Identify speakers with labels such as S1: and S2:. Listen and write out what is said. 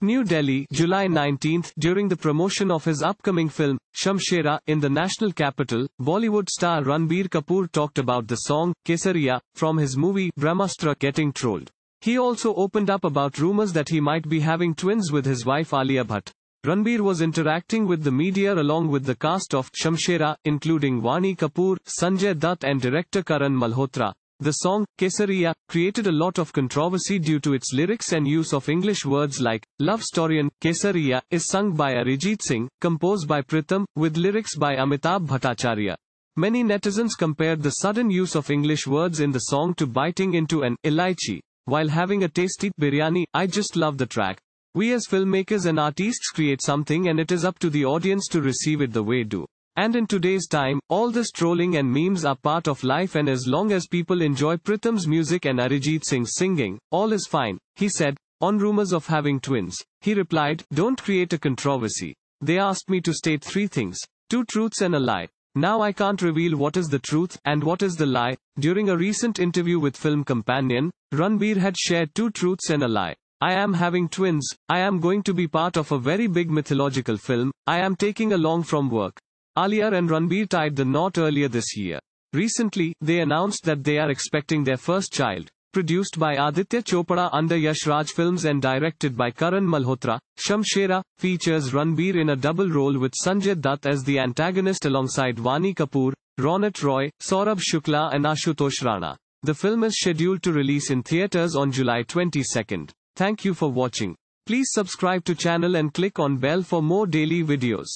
S1: New Delhi, July 19. During the promotion of his upcoming film, Shamshera, in the national capital, Bollywood star Ranbir Kapoor talked about the song, Kesariya, from his movie, Brahmastra getting trolled. He also opened up about rumors that he might be having twins with his wife Alia Bhatt. Ranbir was interacting with the media along with the cast of Shamshera, including Vani Kapoor, Sanjay Dutt and director Karan Malhotra. The song, Kesariya, created a lot of controversy due to its lyrics and use of English words like, Love Story and Kesariya, is sung by Arijit Singh, composed by Pritam, with lyrics by Amitabh Bhattacharya. Many netizens compared the sudden use of English words in the song to biting into an elaichi. While having a tasty biryani, I just love the track. We as filmmakers and artists create something and it is up to the audience to receive it the way do. And in today's time, all this trolling and memes are part of life and as long as people enjoy Pritam's music and Arijit Singh's singing, all is fine, he said. On rumors of having twins, he replied, Don't create a controversy. They asked me to state three things. Two truths and a lie. Now I can't reveal what is the truth and what is the lie. During a recent interview with Film Companion, Ranbir had shared two truths and a lie. I am having twins. I am going to be part of a very big mythological film. I am taking along from work. Alia and Ranbir tied the knot earlier this year. Recently, they announced that they are expecting their first child. Produced by Aditya Chopra under Yash Raj Films and directed by Karan Malhotra, Shamshera features Ranbir in a double role with Sanjay Dutt as the antagonist alongside Vani Kapoor, Ronit Roy, Saurabh Shukla and Ashutosh Rana. The film is scheduled to release in theaters on July 22. Thank you for watching. Please subscribe to channel and click on bell for more daily videos.